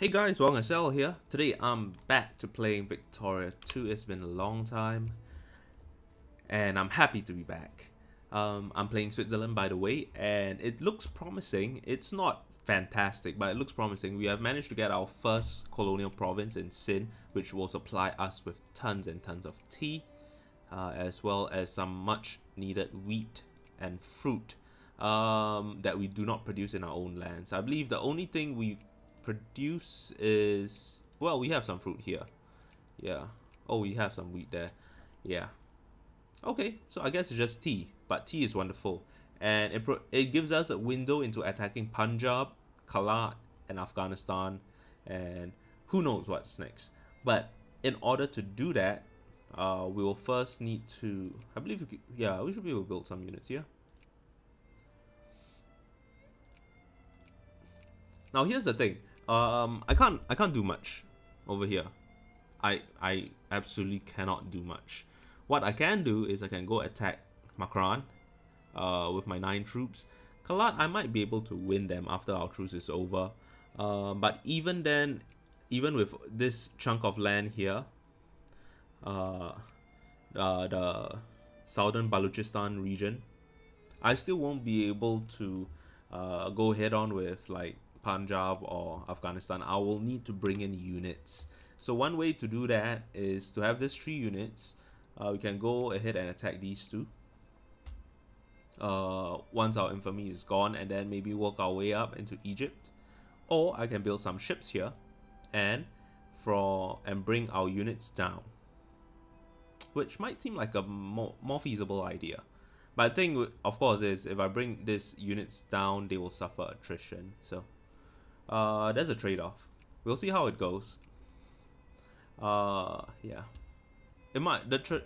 Hey guys, Wang SL here. Today I'm back to playing Victoria 2. It's been a long time. And I'm happy to be back. Um, I'm playing Switzerland by the way, and it looks promising. It's not fantastic, but it looks promising. We have managed to get our first colonial province in Sind, which will supply us with tons and tons of tea, uh, as well as some much needed wheat and fruit um, that we do not produce in our own lands. I believe the only thing we produce is... Well, we have some fruit here. Yeah. Oh, we have some wheat there. Yeah. Okay, so I guess it's just tea. But tea is wonderful. And it, it gives us a window into attacking Punjab, Kalat, and Afghanistan. And who knows what's next. But in order to do that, uh, we will first need to... I believe, could, yeah, we should be able to build some units here. Now here's the thing. Um, I can't I can't do much over here. I I absolutely cannot do much. What I can do is I can go attack Makran uh, with my nine troops. Kalat, I might be able to win them after our truce is over. Uh, but even then, even with this chunk of land here, uh, uh, the southern Balochistan region, I still won't be able to uh, go head on with like Punjab or Afghanistan, I will need to bring in units. So one way to do that is to have these three units. Uh, we can go ahead and attack these two. Uh, once our infamy is gone and then maybe work our way up into Egypt. Or I can build some ships here and for and bring our units down. Which might seem like a more, more feasible idea. But the thing, of course, is if I bring these units down, they will suffer attrition. So uh, there's a trade-off. We'll see how it goes. Uh, yeah. It might the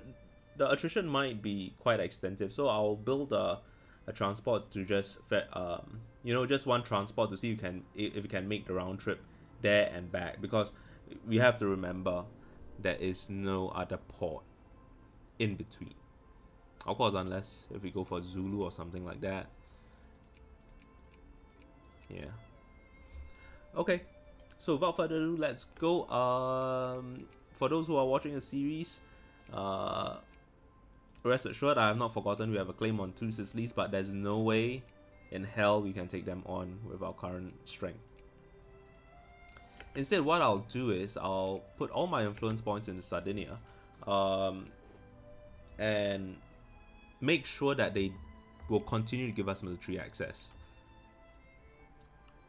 the attrition might be quite extensive, so I'll build a, a transport to just um you know just one transport to see if you can if you can make the round trip there and back because we have to remember there is no other port in between. Of course, unless if we go for Zulu or something like that. Yeah. Okay, so without further ado, let's go. Um, for those who are watching the series, uh, rest assured I have not forgotten we have a claim on two Sicilies, but there's no way in hell we can take them on with our current strength. Instead, what I'll do is I'll put all my influence points into Sardinia um, and make sure that they will continue to give us military access.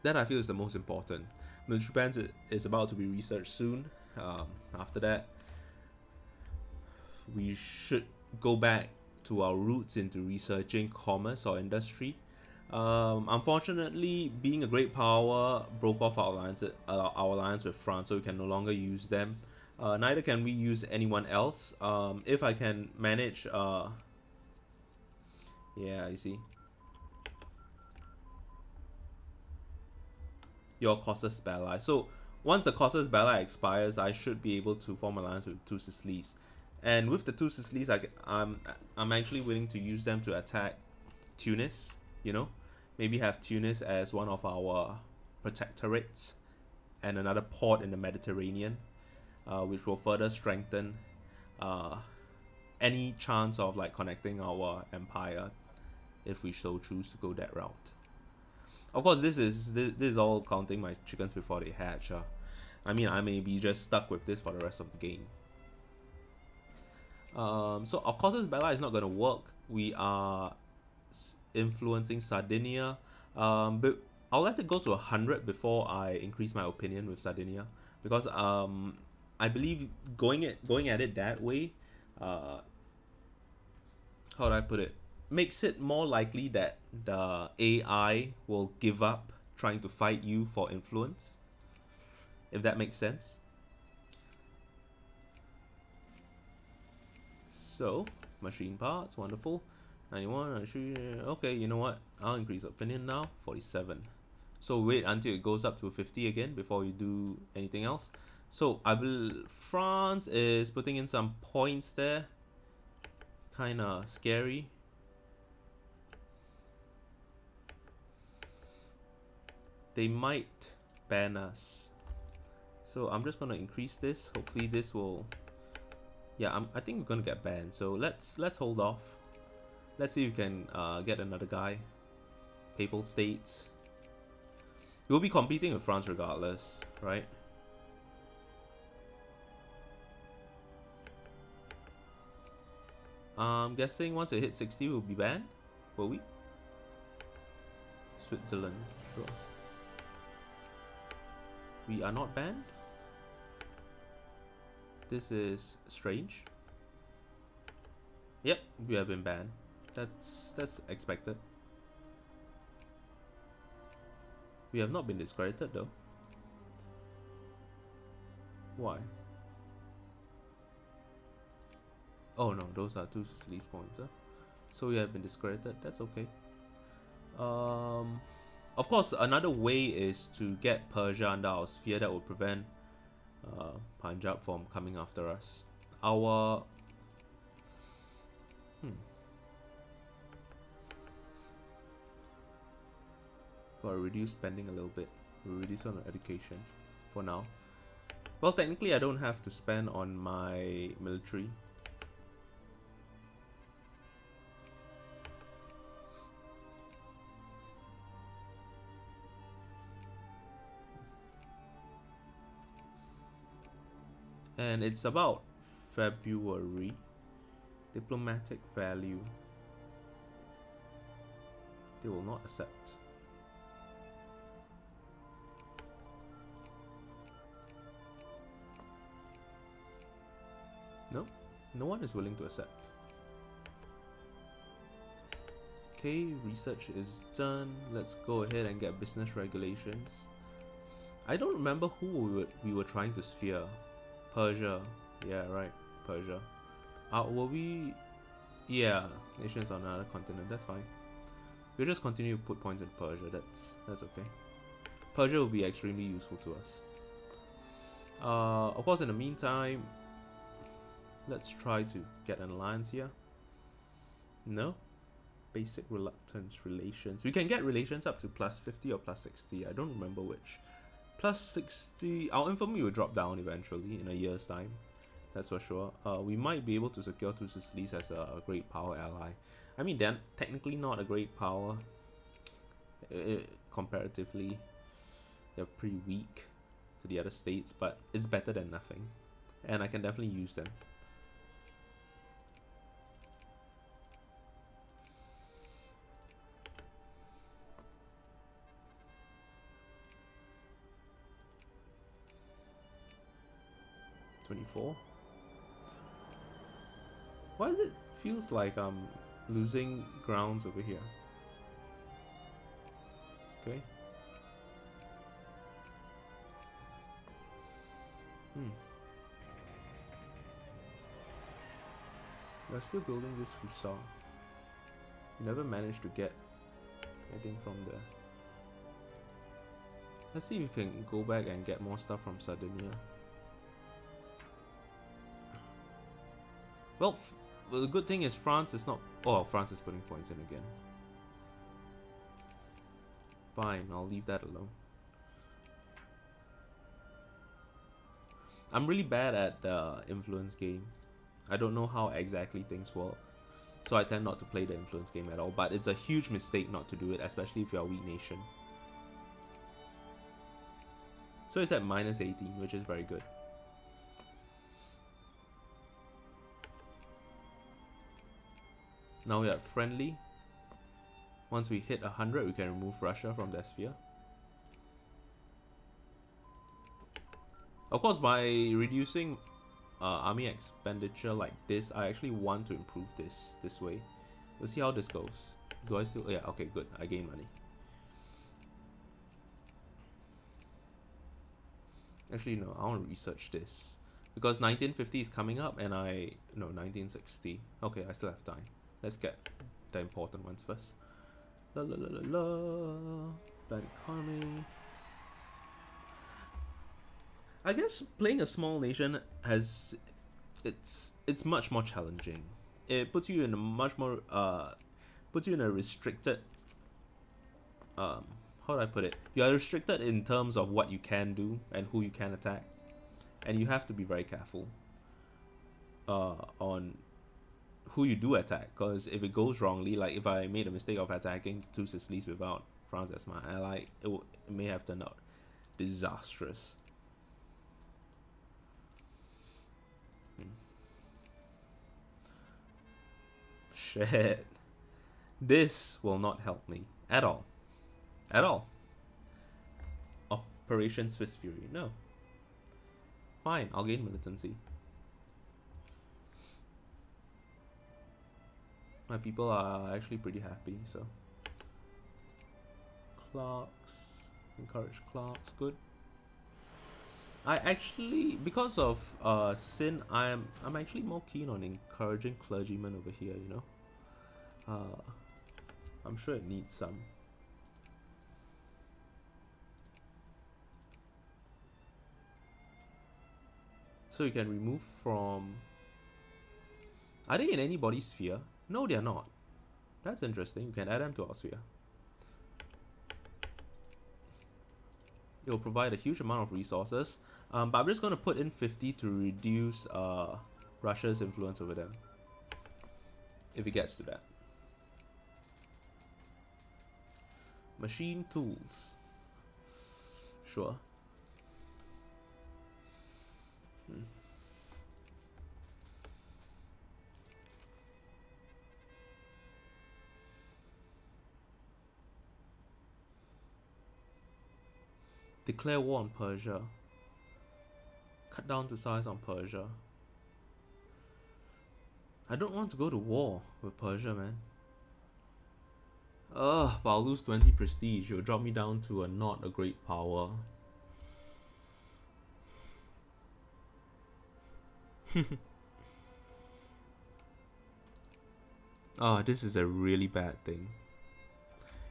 That I feel is the most important. Military plans is about to be researched soon. Um, after that, we should go back to our roots into researching commerce or industry. Um, unfortunately, being a great power broke off our alliance, uh, our alliance with France, so we can no longer use them. Uh, neither can we use anyone else. Um, if I can manage, uh, yeah, you see, your casus belli. So once the casus belli expires, I should be able to form alliance with two Sicilies. And with the two Sicilies, I, I'm, I'm actually willing to use them to attack Tunis, you know? Maybe have Tunis as one of our protectorates and another port in the Mediterranean, uh, which will further strengthen uh, any chance of like connecting our empire if we so choose to go that route. Of course, this is this, this is all counting my chickens before they hatch. Uh. I mean, I may be just stuck with this for the rest of the game. Um, so of course, this Bella is not going to work. We are influencing Sardinia, um, but I'll let it go to 100 before I increase my opinion with Sardinia because um, I believe going it going at it that way, uh, how do I put it? Makes it more likely that the AI will give up trying to fight you for influence. If that makes sense. So, machine parts, wonderful. 91, 93, okay, you know what? I'll increase opinion now, 47. So wait until it goes up to 50 again before you do anything else. So I will, France is putting in some points there. Kinda scary. They might ban us. So I'm just gonna increase this. Hopefully this will. Yeah, I'm, I think we're gonna get banned. So let's let's hold off. Let's see if we can uh, get another guy. Papal States. We'll be competing with France regardless, right? I'm guessing once it hits 60 we'll be banned. Will we? Switzerland, sure. We are not banned? This is strange. Yep, we have been banned. That's that's expected. We have not been discredited though. Why? Oh no, those are two Sicilies points. Huh? So we have been discredited. That's okay. Um, of course, another way is to get Persia under our sphere that would prevent uh, Punjab from coming after us. Our hmm. Gotta reduce spending a little bit. Reduce on education for now. Well, technically, I don't have to spend on my military and it's about February. Diplomatic value. They will not accept. No. No one is willing to accept. Okay research is done. Let's go ahead and get business regulations. I don't remember who we were, we were trying to sphere Persia. Yeah, right. Persia. Uh, will we... Yeah, nations on another continent. That's fine. We'll just continue to put points in Persia. That's that's okay. Persia will be extremely useful to us. Uh, of course, in the meantime, let's try to get an alliance here. No? Basic reluctance relations. We can get relations up to plus 50 or plus 60. I don't remember which plus 60 our infamy will drop down eventually in a year's time that's for sure. Uh, we might be able to secure two Sicilies as a, a, great power ally. I mean they're technically not a great power it, comparatively. They're pretty weak to the other states but it's better than nothing and I can definitely use them 24. Why does it feels like I'm losing grounds over here? Okay. Hmm. They're still building this. You never managed to get anything from there. Let's see if we can go back and get more stuff from Sardinia. Well, well, the good thing is France is not... Oh, France is putting points in again. Fine, I'll leave that alone. I'm really bad at the influence game. I don't know how exactly things work. So I tend not to play the influence game at all. But it's a huge mistake not to do it, especially if you're a weak nation. So it's at minus 18, which is very good. Now we are friendly. Once we hit 100, we can remove Russia from the sphere. Of course, by reducing uh, army expenditure like this, I actually want to improve this this way. We'll see how this goes. Do I still? Yeah, okay, good. I gain money. Actually, no, I want to research this. Because 1950 is coming up and I... No, 1960. Okay, I still have time. Let's get the important ones first. La la la la la. Bad economy. I guess playing a small nation has it's it's much more challenging. It puts you in a much more uh puts you in a restricted um how do I put it? You are restricted in terms of what you can do and who you can attack. and you have to be very careful uh, on who you do attack because if it goes wrongly like if I made a mistake of attacking two Sicilies without France as my ally it, it may have turned out disastrous. Hmm. shit. This will not help me at all. At all. Operation Swiss Fury. No. Fine I'll gain militancy my people are actually pretty happy so. Clerks encourage clerks good. I actually because of uh Sind I'm I'm actually more keen on encouraging clergymen over here you know? Uh I'm sure it needs some. So you can remove from are they in anybody's sphere no, they are not. That's interesting. You can add them to our sphere. It will provide a huge amount of resources. Um, but I'm just going to put in 50 to reduce uh, Russia's influence over them. If it gets to that. Machine tools. Sure. Hmm. Declare war on Persia. Cut down to size on Persia. I don't want to go to war with Persia, man. Ugh, but I'll lose 20 prestige. It'll drop me down to a not a great power. oh, this is a really bad thing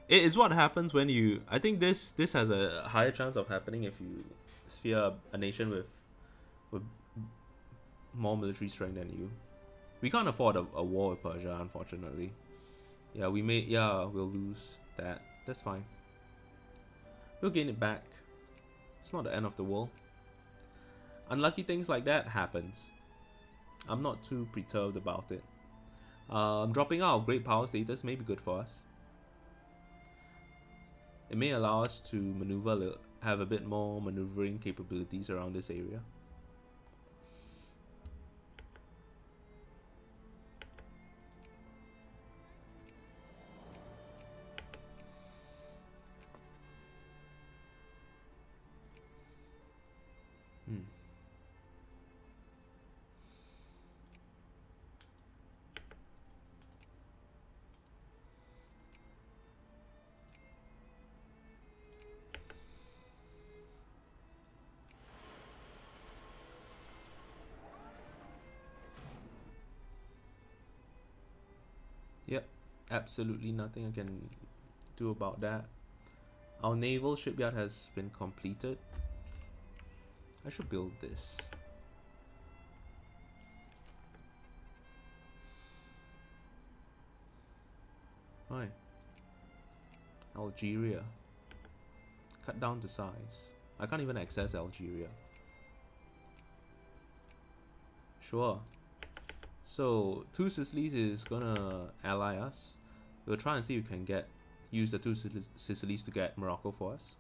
it is what happens when you i think this this has a higher chance of happening if you sphere a nation with with more military strength than you. We can't afford a, a war with persia unfortunately. Yeah we may yeah we'll lose that. That's fine. We'll gain it back. It's not the end of the world. Unlucky things like that happens. I'm not too perturbed about it. Um, dropping out of great power status may be good for us it may allow us to maneuver, have a bit more maneuvering capabilities around this area. Absolutely nothing I can do about that. Our naval shipyard has been completed. I should build this. Right. Algeria. Cut down the size. I can't even access Algeria. Sure. So, two Sicilies is gonna ally us. We'll try and see if we can get use the two Sicilies to get Morocco for us.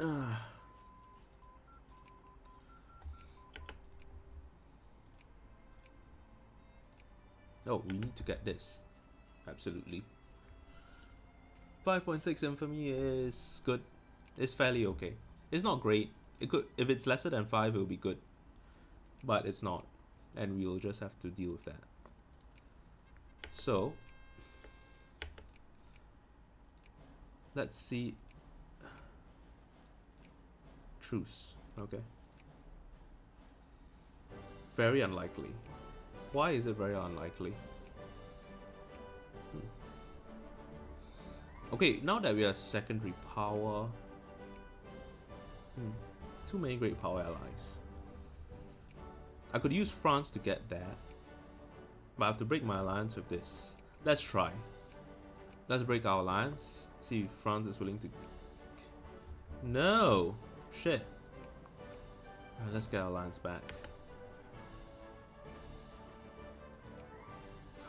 Uh. Oh, we need to get this. Absolutely. 5.6 infamy is good. It's fairly okay. It's not great. It could if it's lesser than 5 it will be good. But it's not and we'll just have to deal with that. So, let's see. Truce, okay. Very unlikely. Why is it very unlikely? Hmm. Okay, now that we are secondary power, hmm, too many great power allies. I could use France to get there. But I have to break my alliance with this. Let's try. Let's break our alliance. See if France is willing to No! Shit. Right, let's get our alliance back.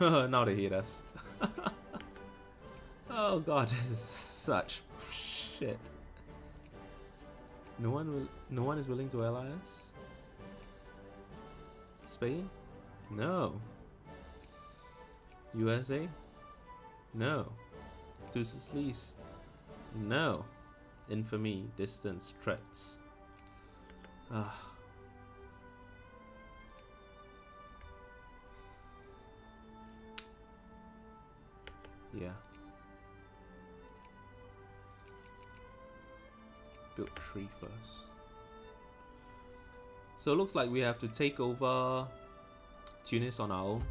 now they hate us. oh god, this is such shit. No one will no one is willing to ally us? Spain? No. USA? No. Deuces Lease? No. Infamy, distance, threats. Ah. Yeah. Build tree first. So it looks like we have to take over Tunis on our own.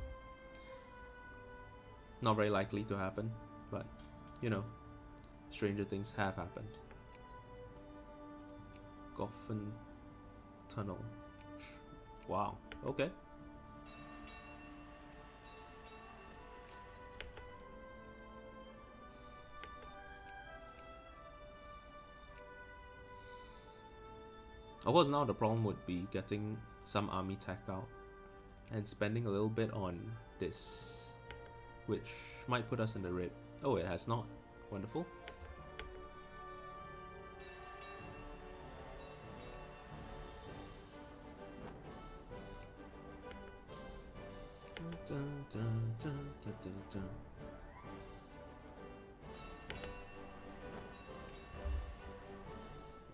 Not very likely to happen, but you know, stranger things have happened. Gotthard Tunnel. Wow, okay. Of course, now the problem would be getting some army tech out and spending a little bit on this, which might put us in the red. Oh, it has not. Wonderful.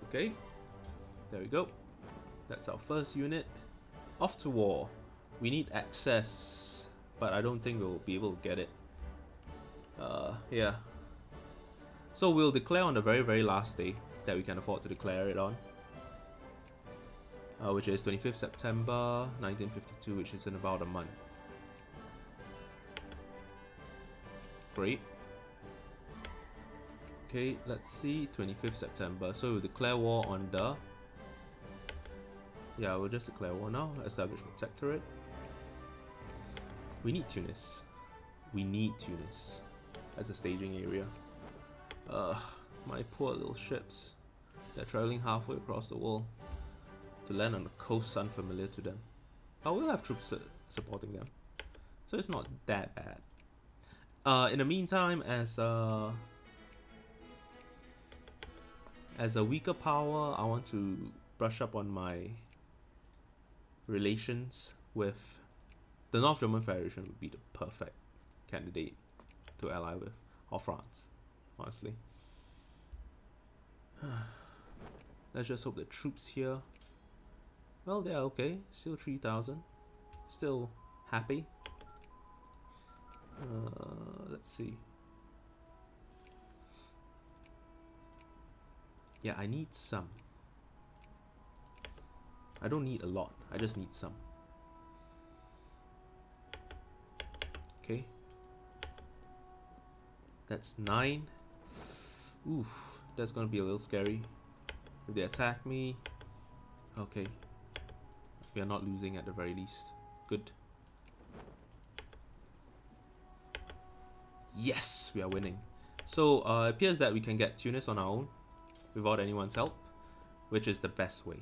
Okay, there we go. That's our first unit. Off to war. We need access, but I don't think we'll be able to get it. Uh, yeah. So we'll declare on the very, very last day that we can afford to declare it on. Uh, which is 25th September 1952, which is in about a month. Great. Okay, let's see, 25th September. So we'll declare war on the... Yeah, we'll just declare war now. Establish protectorate. We need Tunis. We need Tunis as a staging area. Ugh, my poor little ships. They're traveling halfway across the world to land on a coast unfamiliar to them. But we'll have troops su supporting them. So it's not that bad. Uh, in the meantime, as a, as a weaker power, I want to brush up on my relations with the North German Federation would be the perfect candidate to ally with, or France, honestly. Let's just hope the troops here, well, they're okay. Still 3,000. Still happy. Uh, let's see. Yeah, I need some. I don't need a lot. I just need some. Okay. That's nine. Oof, that's gonna be a little scary. If they attack me, okay. We are not losing at the very least. Good. Yes, we are winning. So uh, it appears that we can get Tunis on our own without anyone's help, which is the best way.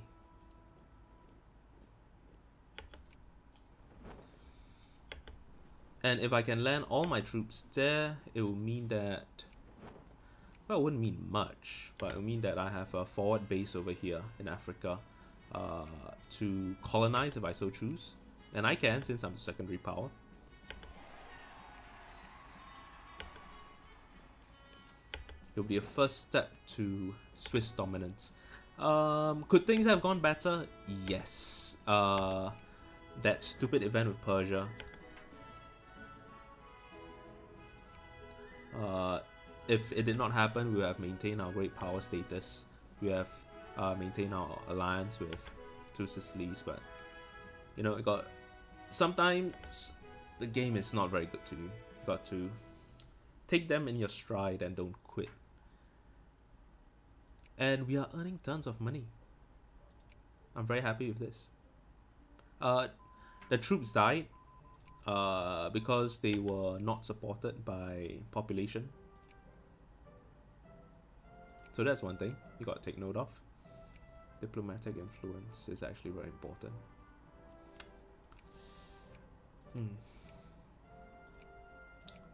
And if I can land all my troops there, it will mean that... Well, it wouldn't mean much, but it will mean that I have a forward base over here in Africa uh, to colonize if I so choose. And I can, since I'm the secondary power. It'll be a first step to Swiss dominance. Um, could things have gone better? Yes. Uh, that stupid event with Persia Uh, if it did not happen, we have maintained our great power status. We have uh, maintained our alliance with two Sicilies, but you know, it got sometimes the game is not very good to you. You got to take them in your stride and don't quit. And we are earning tons of money. I'm very happy with this. Uh, the troops died uh, because they were not supported by population. So that's one thing you got to take note of. Diplomatic influence is actually very important. Hmm.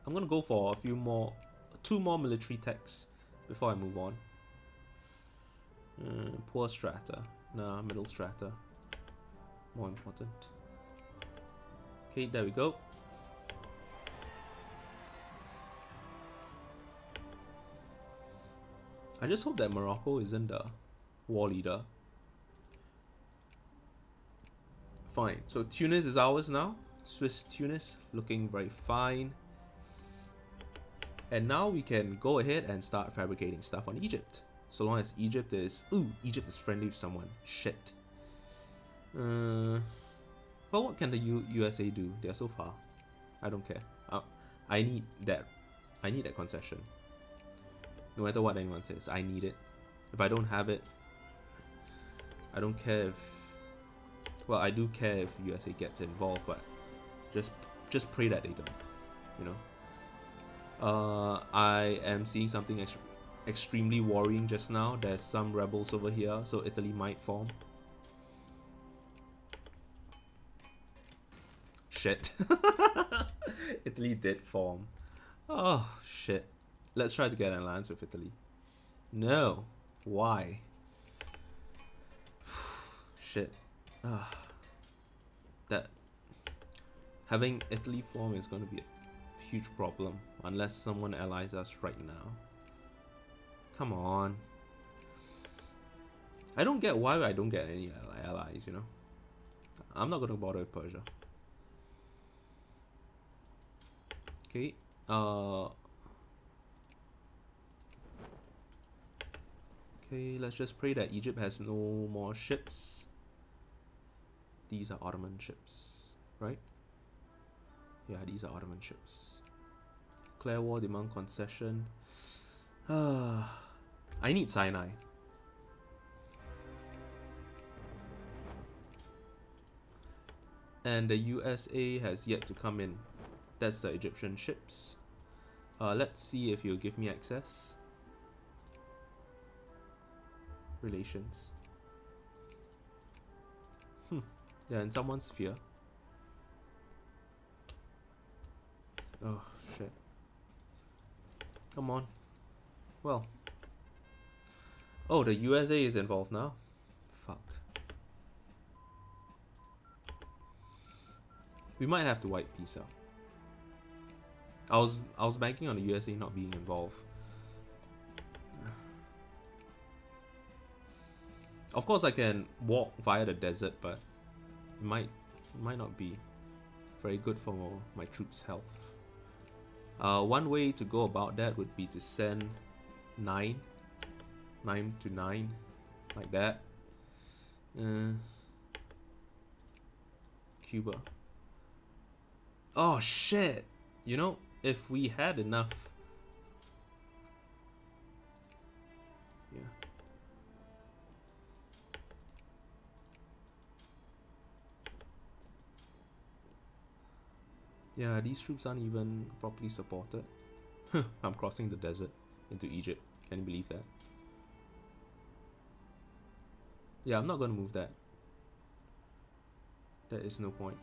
I'm gonna go for a few more, two more military techs before I move on. Uh, poor strata. Nah, middle strata. More important. Okay, there we go. I just hope that Morocco isn't the war leader. Fine, so Tunis is ours now. Swiss Tunis, looking very fine. And now we can go ahead and start fabricating stuff on Egypt. So long as Egypt is... Ooh, Egypt is friendly with someone. Shit. Uh, but what can the U USA do? They're so far. I don't care. Uh, I need that. I need that concession. No matter what anyone says, I need it. If I don't have it, I don't care if... Well, I do care if USA gets involved, but just just pray that they don't. You know? Uh, I am seeing something ex extremely worrying just now. There's some rebels over here, so Italy might form. Shit. Italy did form. Oh, shit. Let's try to get an alliance with Italy. No. Why? shit. Ah. That having Italy form is going to be a huge problem unless someone allies us right now. Come on. I don't get why I don't get any allies, you know. I'm not going to bother with Persia. Okay. Uh. Okay, let's just pray that Egypt has no more ships. These are Ottoman ships, right? Yeah, these are Ottoman ships. Declare war, demand concession. Ah, I need Sinai. And the USA has yet to come in. That's the Egyptian ships. Uh, let's see if you'll give me access. Relations. Hmm. Yeah, in someone's sphere. Oh, shit. Come on. Well. Oh, the USA is involved now. Fuck. We might have to wipe peace out. I was I was banking on the USA not being involved. Of course, I can walk via the desert, but it might it might not be very good for my troops' health. Uh, one way to go about that would be to send nine, nine to nine, like that. Uh, Cuba. Oh shit! You know, if we had enough. Yeah. Yeah these troops aren't even properly supported. I'm crossing the desert into Egypt. Can you believe that? Yeah I'm not gonna move that. There is no point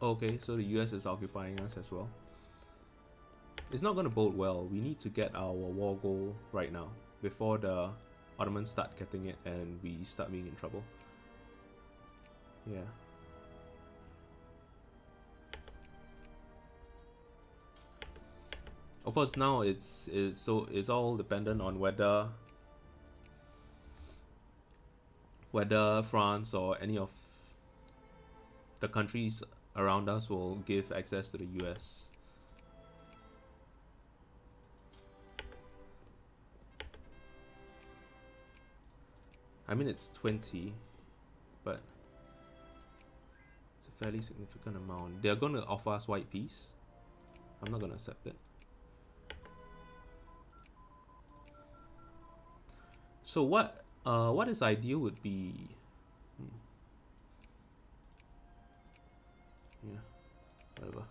Okay, so the US is occupying us as well. It's not going to bode well. We need to get our war goal right now before the Ottomans start getting it and we start being in trouble. Yeah. Of course, now it's it's so it's all dependent on whether whether France or any of the countries around us will give access to the US. I mean, it's 20, but it's a fairly significant amount. They're going to offer us white peace. I'm not going to accept it. So what uh, what is ideal would be... Hmm. Yeah, whatever.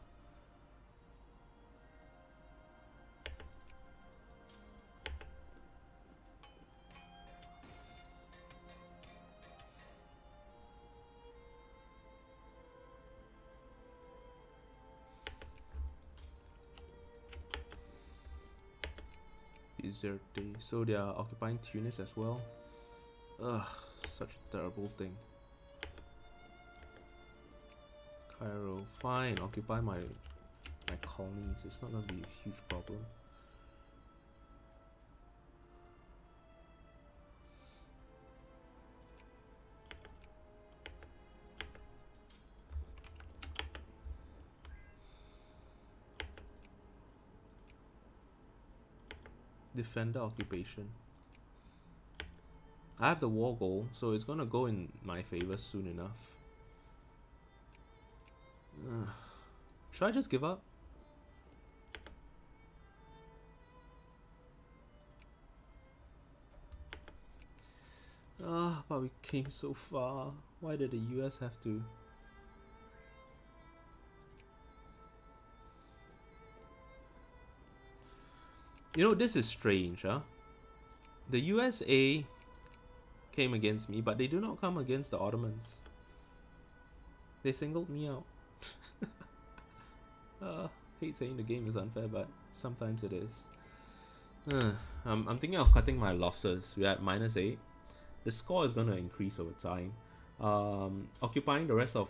So they are occupying Tunis as well. Ugh, such a terrible thing. Cairo, fine, occupy my my colonies. It's not gonna be a huge problem. Defender occupation. I have the war goal, so it's gonna go in my favor soon enough. Should I just give up? Ah, but we came so far. Why did the US have to? You know, this is strange, huh? The USA came against me, but they do not come against the Ottomans. They singled me out. uh, hate saying the game is unfair, but sometimes it is. Uh, I'm, I'm thinking of cutting my losses. We're at minus 8. The score is going to increase over time. Um, occupying the rest of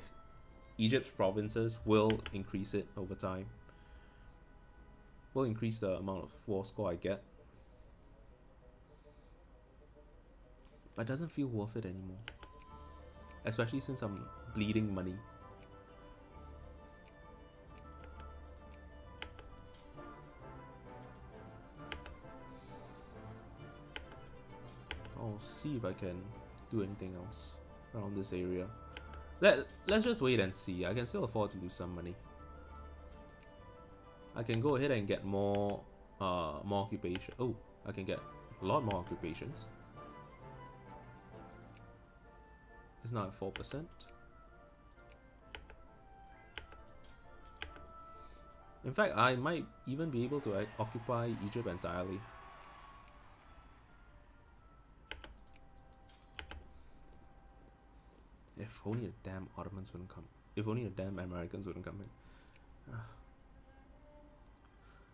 Egypt's provinces will increase it over time. Will increase the amount of war score I get. But it doesn't feel worth it anymore. Especially since I'm bleeding money. See if I can do anything else around this area. Let, let's just wait and see. I can still afford to lose some money. I can go ahead and get more uh, more occupation. Oh, I can get a lot more occupations. is now at 4%. In fact, I might even be able to occupy Egypt entirely. If only the damn Ottomans wouldn't come. If only the damn Americans wouldn't come in. Ah.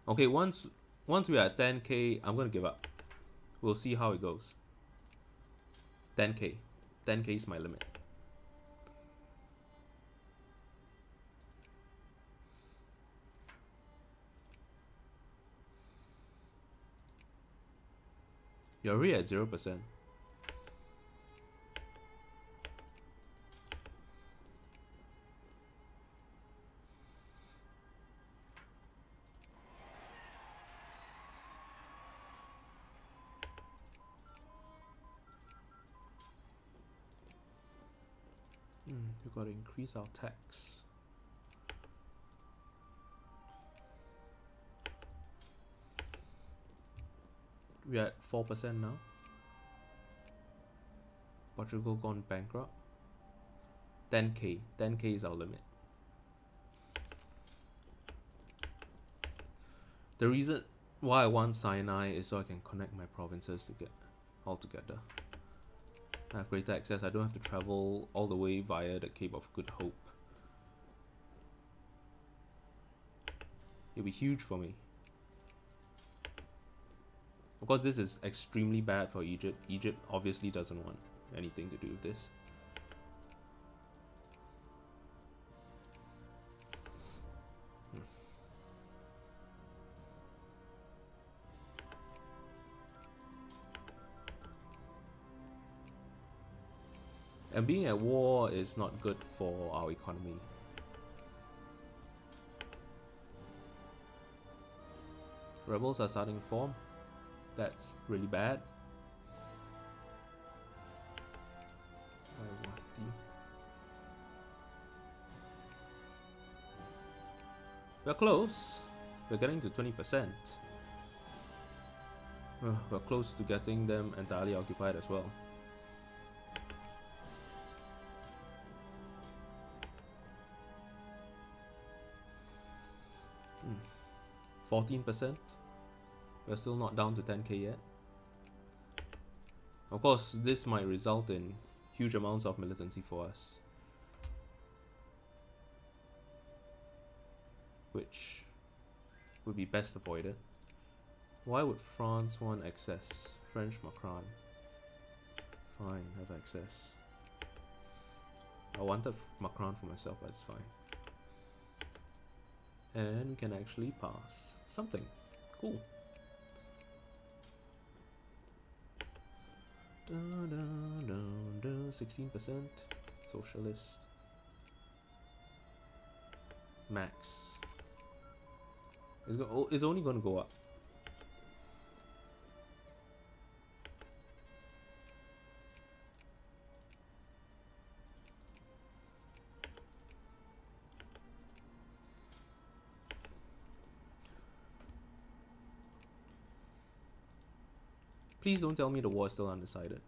okay, once once we're at 10k, I'm gonna give up. We'll see how it goes. 10k. 10k is my limit. You're already at 0%. Got to increase our tax. We're at 4% now. Portugal gone bankrupt. 10k. 10k is our limit. The reason why I want Sinai is so I can connect my provinces to get all together. Have greater access. I don't have to travel all the way via the Cape of Good Hope. It'll be huge for me. Of course, this is extremely bad for Egypt. Egypt obviously doesn't want anything to do with this. And being at war is not good for our economy. Rebels are starting to form. That's really bad. We're close. We're getting to 20%. we're close to getting them entirely occupied as well. Hmm. 14%. We're still not down to 10k yet. Of course, this might result in huge amounts of militancy for us. Which would be best avoided. Why would France want access? French Makran. Fine, have access. I wanted Makran for myself, but it's fine. And we can actually pass something. Cool. Da, da, da, 16% socialist. Max. It's, go oh, it's only going to go up Please don't tell me the war is still undecided.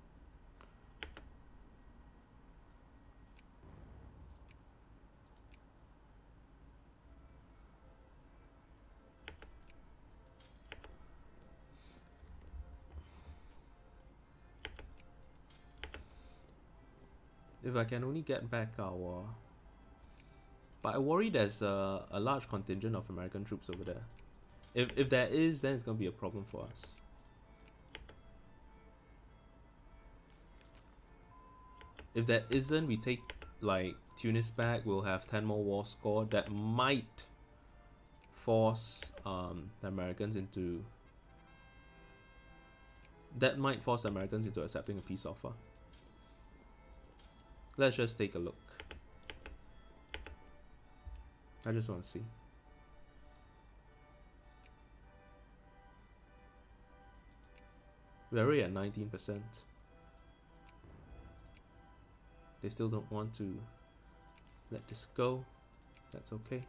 If I can only get back our... But I worry there's a, a large contingent of American troops over there. If, if there is, then it's going to be a problem for us. If that isn't, we take like Tunis back, we'll have 10 more war score. That might force um, the Americans into... That might force the Americans into accepting a peace offer. Let's just take a look. I just want to see. We're already at 19%. They still don't want to let this go. That's okay.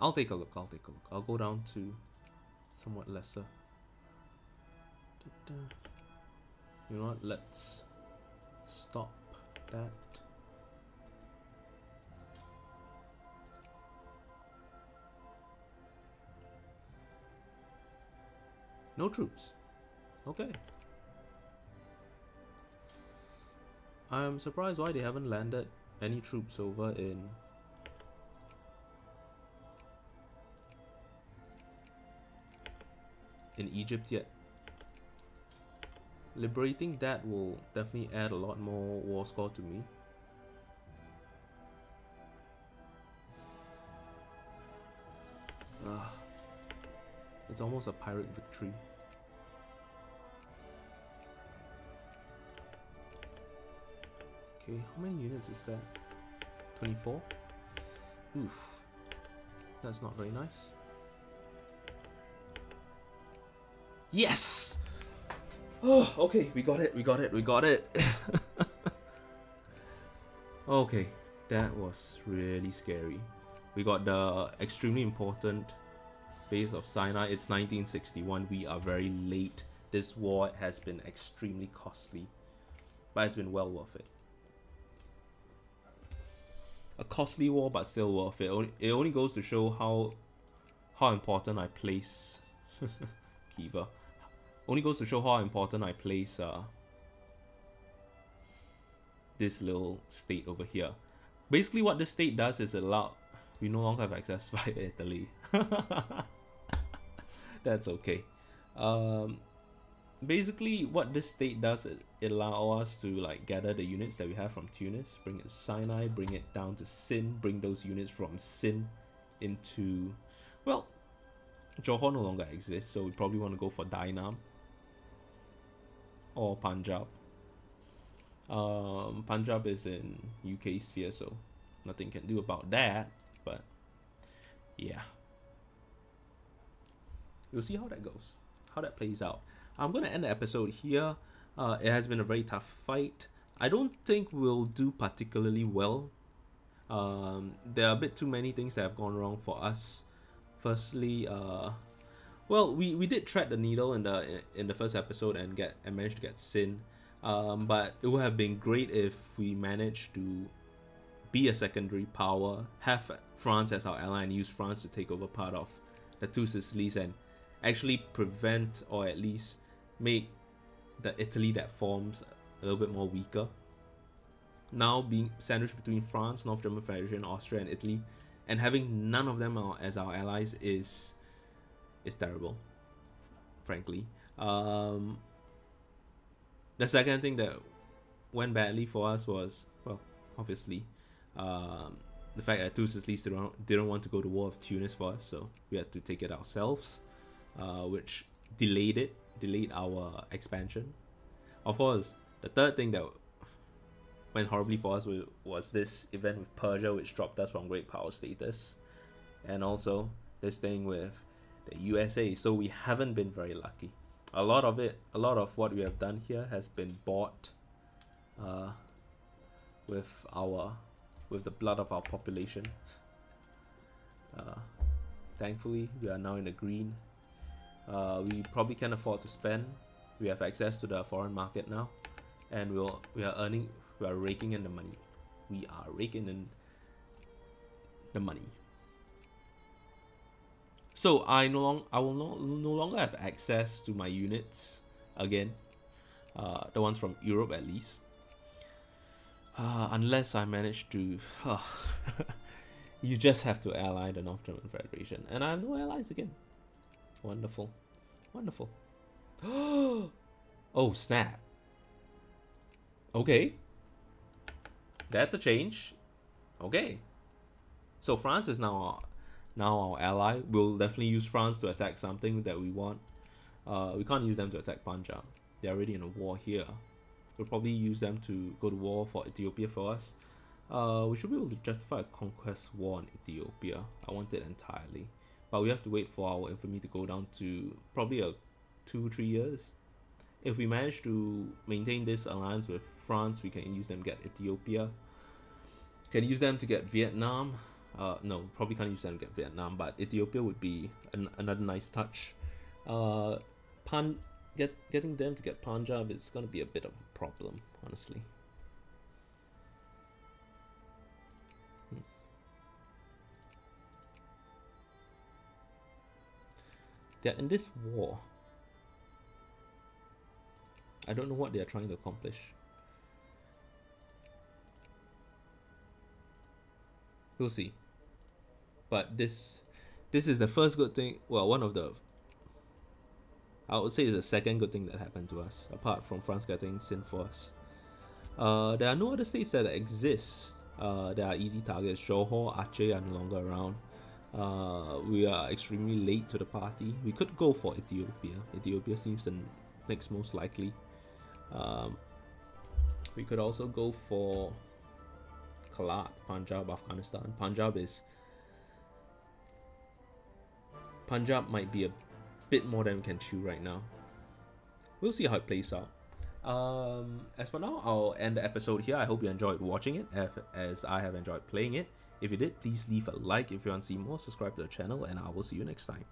I'll take a look, I'll take a look. I'll go down to somewhat lesser. You know what, let's stop that. No troops. Okay. I'm surprised why they haven't landed any troops over in in Egypt yet. Liberating that will definitely add a lot more war score to me. Ah, it's almost a Pyrrhic victory. Okay, how many units is that? 24? Oof. That's not very nice. Yes! Oh, okay, we got it, we got it, we got it. okay, that was really scary. We got the extremely important base of Sinai. It's 1961. We are very late. This war has been extremely costly, but it's been well worth it a costly war, but still worth it. It only goes to show how how important I place Kiva. Only goes to show how important I place uh, this little state over here. Basically, what this state does is allow we no longer have access via Italy. That's okay. Um, basically what this state does it, it allow us to like gather the units that we have from Tunis, bring it to Sinai, bring it down to Sind, bring those units from Sind into well Johor no longer exists, so we probably want to go for Dai Nam. or Punjab. Um, Punjab is in UK sphere, so nothing can do about that. But yeah, we'll see how that goes, how that plays out. I'm gonna end the episode here. Uh, it has been a very tough fight. I don't think we'll do particularly well. Um, there are a bit too many things that have gone wrong for us. Firstly, uh, well, we, we did tread the needle in the in the first episode and get and managed to get Sind. Um, but it would have been great if we managed to be a secondary power, have France as our ally, and use France to take over part of the two Sicilies and actually prevent or at least make the Italy that forms a little bit more weaker. Now being sandwiched between France, North German Federation, Austria, and Italy, and having none of them as our allies is is terrible. Frankly, um, the second thing that went badly for us was well, obviously, um, the fact that two Sicilies didn't, didn't want to go to war with Tunis for us, so we had to take it ourselves, uh, which delayed it, delayed our expansion. Of course, the third thing that went horribly for us was this event with Persia, which dropped us from great power status, and also this thing with the USA. So we haven't been very lucky. A lot of it, a lot of what we have done here has been bought uh, with our, with the blood of our population. Uh, thankfully, we are now in the green. Uh, we probably can afford to spend. We have access to the foreign market now, and we'll we are earning we are raking in the money. We are raking in the money. So I no long I will no, no longer have access to my units again. Uh, the ones from Europe at least. Uh, unless I manage to you just have to ally the North German Federation. And I have no allies again. Wonderful. Wonderful. oh snap. Okay. That's a change. Okay. So France is now our, now our ally. We'll definitely use France to attack something that we want. Uh, we can't use them to attack Punjab. They're already in a war here. We'll probably use them to go to war for Ethiopia for us. Uh, we should be able to justify a conquest war in Ethiopia. I want it entirely. But we have to wait for our infamy to go down to probably a two, three years. If we manage to maintain this alliance with France, we can use them to get Ethiopia. Can use them to get Vietnam. Uh, no, probably can't use them to get Vietnam, but Ethiopia would be an, another nice touch. Uh, Pan, get getting them to get Punjab is gonna be a bit of a problem, honestly. They're in this war. I don't know what they are trying to accomplish. We'll see. But this this is the first good thing well one of the I would say is the second good thing that happened to us, apart from France getting Sind for us. Uh, there are no other states that exist uh, that are easy targets. Johor, Aceh are no longer around. Uh, we are extremely late to the party. We could go for Ethiopia. Ethiopia seems the next most likely. Um, we could also go for Kalat, Punjab, Afghanistan. Punjab is Punjab might be a bit more than we can chew right now. We'll see how it plays out. Um, as for now, I'll end the episode here. I hope you enjoyed watching it as I have enjoyed playing it. If you did, please leave a like if you want to see more, subscribe to the channel, and I will see you next time.